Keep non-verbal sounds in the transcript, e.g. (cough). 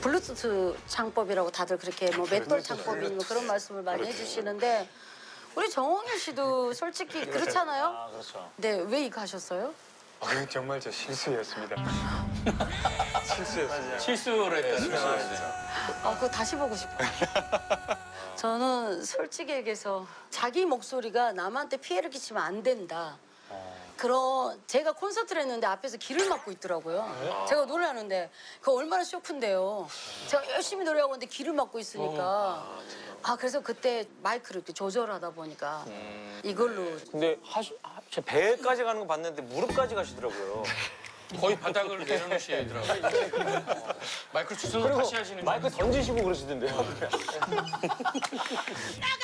블루투스 창법이라고 다들 그렇게 뭐 맷돌 창법이 뭐 그런 말씀을 많이 해주시는데 우리 정홍일 씨도 솔직히 그렇잖아요. 아 그렇죠. 네, 왜 이거 하셨어요? 아, 그건 정말 저 실수였습니다. (laughs) 실수였어요. 실수를 했다는 거죠. 아, 그거 다시 보고 싶어요. (laughs) 저는 솔직히 얘기해서 자기 목소리가 남한테 피해를 끼치면 안 된다. 그런 제가 콘서트를 했는데 앞에서 길을 막고 있더라고요. 제가 노래 하는데 그거 얼마나 쇼크인데요. 제가 열심히 노래하고 있는데 길을 막고 있으니까. 아 그래서 그때 마이크를 이렇게 조절하다 보니까 이걸로 근데 하시, 하, 제 배까지 가는 거 봤는데 무릎까지 가시더라고요. (laughs) 거의 바닥을 내려놓으시더라고요. (laughs) 마이크를 주워서 다시 하시는 마이크 던지시고 그러시던데요. 나가 (laughs)